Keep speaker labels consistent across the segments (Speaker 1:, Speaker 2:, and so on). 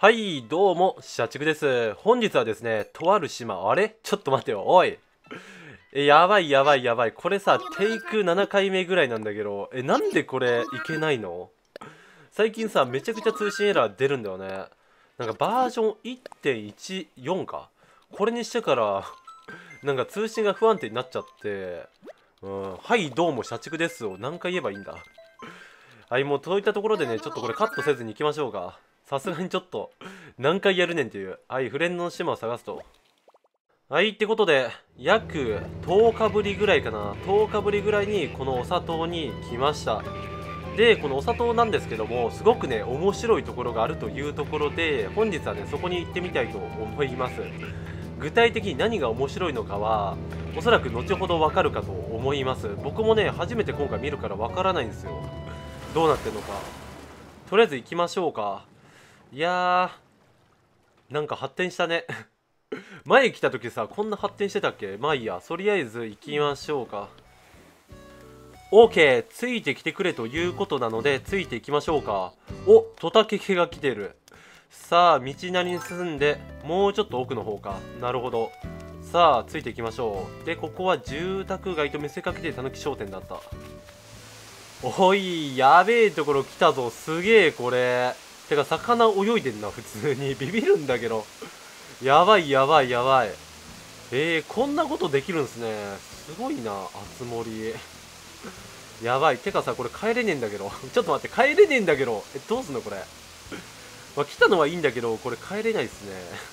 Speaker 1: はい、どうも、社畜です。本日はですね、とある島、あれ？ちょっと待ってよ、おい。え、やばいやばいやばい。これさ、テイク7回目ぐらいなんだけど、え、なんでこれいけないの？最近さ、めちゃくちゃ通信エラー出るんだよね。なんかバージョン1.14か？これにしてから、なんか通信が不安定になっちゃって、うん、はい、どうも、社畜ですを何回言えばいいんだ？はい、もうそういったところでね、ちょっとこれカットせずに行きましょうか。さすがにちょっと、何回やるねんっていう。はい、フレンドの島を探すと。はい、ってことで、約10日ぶりぐらいかな。10日ぶりぐらいにこのお砂糖に来ました。で、このお砂糖なんですけども、すごくね、面白いところがあるというところで、本日はね、そこに行ってみたいと思います。具体的に何が面白いのかは、おそらく後ほどわかるかと思います。僕もね、初めて今回見るからわからないんですよ。どうなってんのか。とりあえず行きましょうか。いやー、なんか発展したね。前来た時さ、こんな発展してたっけ？まあいいや、とりあえず行きましょうか。OK! ついてきてくれということなので、ついていきましょうか。おトタケケが来てる。さあ、道なりに進んで、もうちょっと奥の方か。なるほど。さあ、ついていきましょう。で、ここは住宅街と見せかけてたぬき商店だった。おい、やべえところ来たぞ。すげえ、これ。てか、魚泳いでんな、普通に。ビビるんだけど。やばい、やばい、やばい。えー、こんなことできるんすね。すごいな、あつ森。やばい。てかさ、これ帰れねえんだけど。ちょっと待って、帰れねえんだけど。え、どうすんのこれ。まあ、来たのはいいんだけど、これ帰れないっす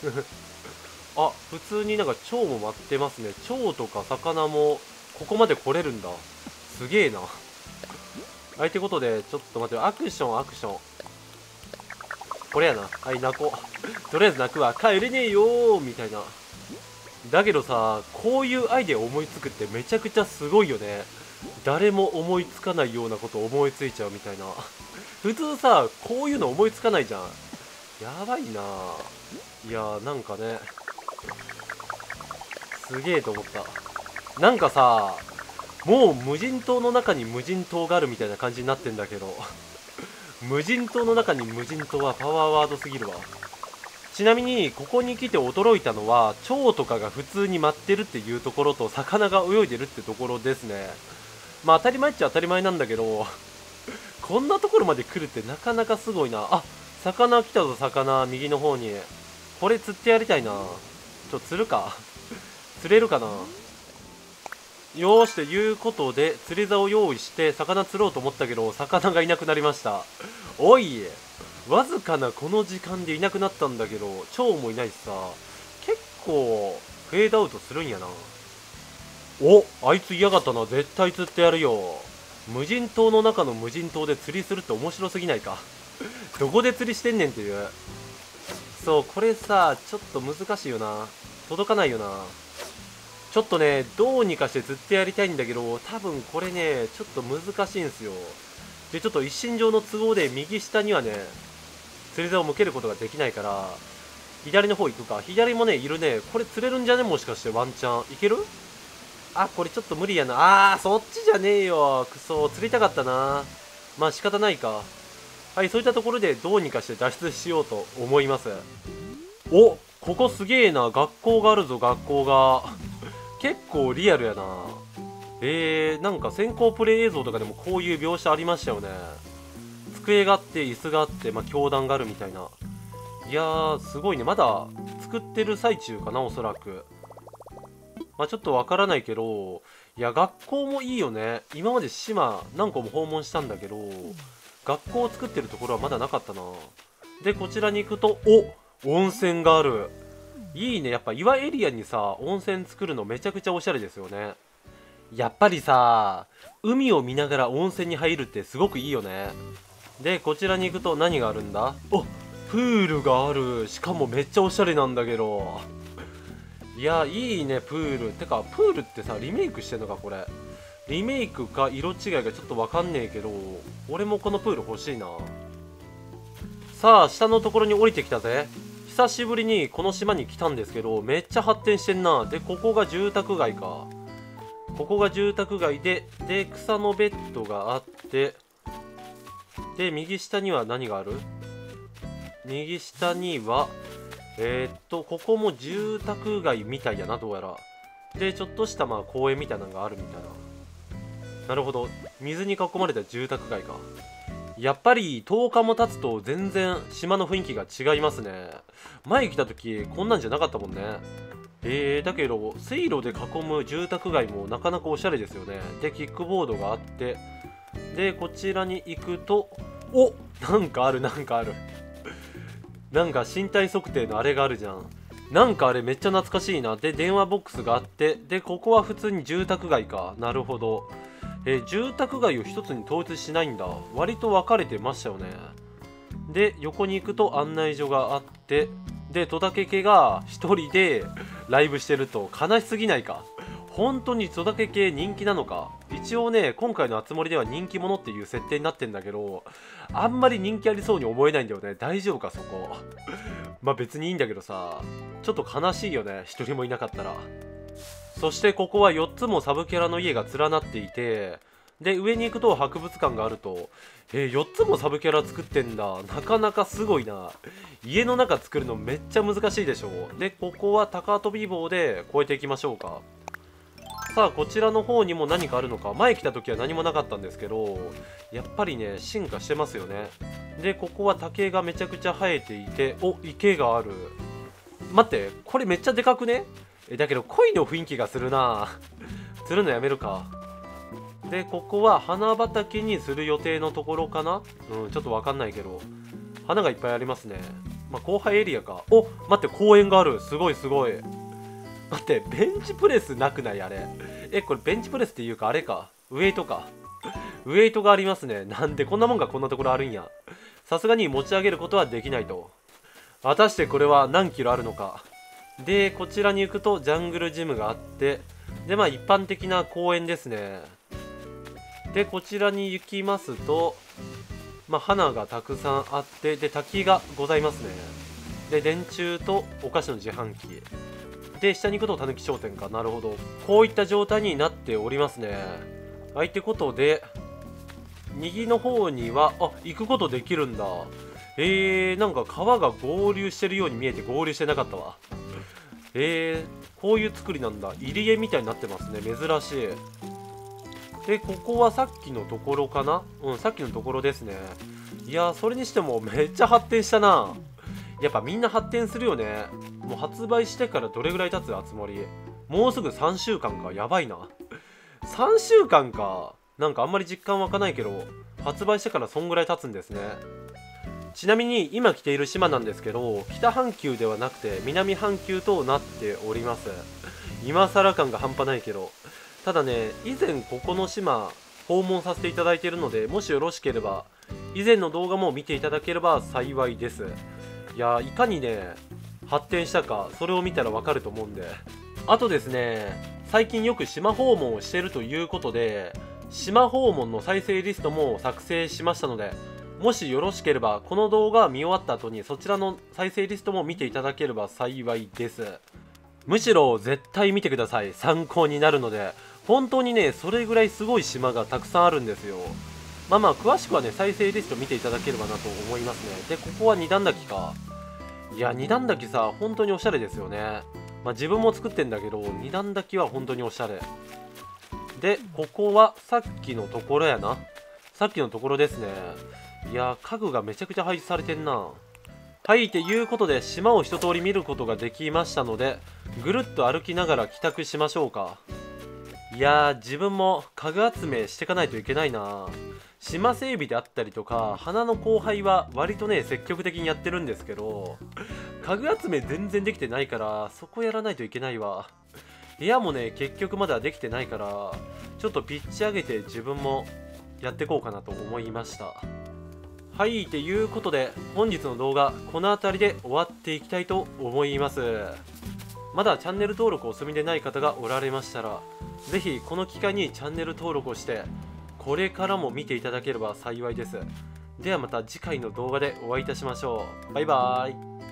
Speaker 1: ね。あ、普通になんか蝶も待ってますね。蝶とか魚も、ここまで来れるんだ。すげえな。はい、ってことで、ちょっと待って。アクション、アクション。これやな。はい、泣こう。とりあえず泣くわ。帰れねえよーみたいな。だけどさ、こういうアイデア思いつくってめちゃくちゃすごいよね。誰も思いつかないようなこと思いついちゃうみたいな。普通さ、こういうの思いつかないじゃん。やばいなぁ。いやー、なんかね。すげえと思った。なんかさ、もう無人島の中に無人島があるみたいな感じになってんだけど。無人島の中に無人島はパワーワードすぎるわ。ちなみに、ここに来て驚いたのは、蝶とかが普通に舞ってるっていうところと、魚が泳いでるってところですね。まあ当たり前っちゃ当たり前なんだけど、こんなところまで来るってなかなかすごいな。あ、魚来たぞ、魚。右の方に。これ釣ってやりたいな。ちょ、釣るか。釣れるかな。よーし、ということで、釣り竿を用意して、魚釣ろうと思ったけど、魚がいなくなりました。おいえわずかなこの時間でいなくなったんだけど、蝶もいないしさ、結構、フェードアウトするんやな。おあいつ嫌がったな。絶対釣ってやるよ。無人島の中の無人島で釣りするって面白すぎないか。どこで釣りしてんねんっていう。そう、これさ、ちょっと難しいよな。届かないよな。ちょっとね、どうにかして釣ってやりたいんだけど、多分これね、ちょっと難しいんすよ。で、ちょっと一心上の都合で右下にはね、釣り竿を向けることができないから、左の方行くか。左もね、いるね。これ釣れるんじゃね？もしかしてワンチャン。いける？あ、これちょっと無理やな。あー、そっちじゃねえよ。くそ、釣りたかったな。まあ仕方ないか。はい、そういったところでどうにかして脱出しようと思います。おここすげえな。学校があるぞ、学校が。結構リアルやな。えー、なんか先行プレイ映像とかでもこういう描写ありましたよね。机があって、椅子があって、まあ、教団があるみたいな。いやー、すごいね。まだ作ってる最中かな、おそらく。まあ、ちょっとわからないけど、いや、学校もいいよね。今まで島何個も訪問したんだけど、学校を作ってるところはまだなかったな。で、こちらに行くと、お温泉がある。いいね。やっぱ岩エリアにさ、温泉作るのめちゃくちゃおしゃれですよね。やっぱりさ、海を見ながら温泉に入るってすごくいいよね。で、こちらに行くと何があるんだ？おプールがある。しかもめっちゃおしゃれなんだけど。いや、いいね、プール。てか、プールってさ、リメイクしてんのか、これ。リメイクか色違いがちょっとわかんねえけど、俺もこのプール欲しいな。さあ、下のところに降りてきたぜ。久しぶりにこの島に来たんですけど、めっちゃ発展してんな。で、ここが住宅街か。ここが住宅街で、で、草のベッドがあって、で、右下には何がある？右下にはえー、っとここも住宅街みたいやなどうやら。でちょっとしたまあ公園みたいなのがあるみたいな。なるほど。水に囲まれた住宅街か。やっぱり10日も経つと全然島の雰囲気が違いますね。前来た時こんなんじゃなかったもんね。えー、だけど水路で囲む住宅街もなかなかおしゃれですよね。でキックボードがあってでこちらに行くとおなんかあるなんかある。なんか身体測定のあれがあるじゃん。なんかあれめっちゃ懐かしいな。で電話ボックスがあってでここは普通に住宅街か。なるほど。え、住宅街を一つに統一しないんだ。割と分かれてましたよね。で横に行くと案内所があってで戸竹家が1人でライブしてると。悲しすぎないか？本当に戸竹系人気なのか？一応ね今回の集まりでは人気者っていう設定になってんだけどあんまり人気ありそうに思えないんだよね。大丈夫か？そこ。まあ別にいいんだけどさ。ちょっと悲しいよね。一人もいなかったら。そしてここは4つもサブキャラの家が連なっていてで上に行くと博物館があるとえー、4つもサブキャラ作ってんだ。なかなかすごいな。家の中作るのめっちゃ難しいでしょでここは高跳び棒で越えていきましょうか。さあこちらの方にも何かあるのか。前来た時は何もなかったんですけどやっぱりね進化してますよね。でここは竹がめちゃくちゃ生えていてお池がある。待ってこれめっちゃでかくね？えだけど恋の雰囲気がするな。するのやめるか。でここは花畑にする予定のところかな？うんちょっとわかんないけど。花がいっぱいありますね。まあ後輩エリアか。お待って公園がある。すごいすごい。待ってベンチプレスなくない？あれ。えこれベンチプレスっていうかあれか。ウェイトか。ウェイトがありますね。なんでこんなもんがこんなところあるんや。さすがに持ち上げることはできないと。果たしてこれは何キロあるのか。でこちらに行くとジャングルジムがあってでまあ一般的な公園ですね。でこちらに行きますとまあ、花がたくさんあってで滝がございますね。で電柱とお菓子の自販機。で下に行くとたぬき商店か。なるほど。こういった状態になっておりますね。はいってことで右の方にはあ行くことできるんだ。えー、なんか川が合流してるように見えて合流してなかったわ。えー、こういう作りなんだ。入り江みたいになってますね。珍しい。でここはさっきのところかな？うんさっきのところですね。いやそれにしてもめっちゃ発展したな。やっぱみんな発展するよね。もう発売してからどれぐらい経つ？あつもり。もうすぐ3週間か。やばいな。3週間か。なんかあんまり実感湧かないけど発売してからそんぐらい経つんですね。ちなみに今来ている島なんですけど北半球ではなくて南半球となっております。今更感が半端ないけど。ただね以前ここの島訪問させていただいているのでもしよろしければ以前の動画も見ていただければ幸いです。いやいかにね発展したかそれを見たらわかると思うんで。あとですね最近よく島訪問をしてるということで島訪問の再生リストも作成しましたのでもしよろしければこの動画見終わった後にそちらの再生リストも見ていただければ幸いです。むしろ絶対見てください。参考になるので。本当にねそれぐらいすごい島がたくさんあるんですよ。まあまあ詳しくはね再生リスト見ていただければなと思いますね。でここは2段滝か。いや2段滝さ本当におしゃれですよね。まあ自分も作ってんだけど2段滝は本当におしゃれ。でここはさっきのところやな。さっきのところですね。いや家具がめちゃくちゃ配置されてんな。はいということで島を一通り見ることができましたのでぐるっと歩きながら帰宅しましょうか。いやー自分も家具集めしてかないといけないな。島整備であったりとか花の後輩は割とね積極的にやってるんですけど家具集め全然できてないからそこやらないといけないわ。部屋もね結局まだできてないからちょっとピッチ上げて自分もやってこうかなと思いました。はいっていうことで本日の動画この辺りで終わっていきたいと思います。まだチャンネル登録お済みでない方がおられましたら是非この機会にチャンネル登録をしてこれからも見ていただければ幸いです。ではまた次回の動画でお会いいたしましょう。バイバーイ。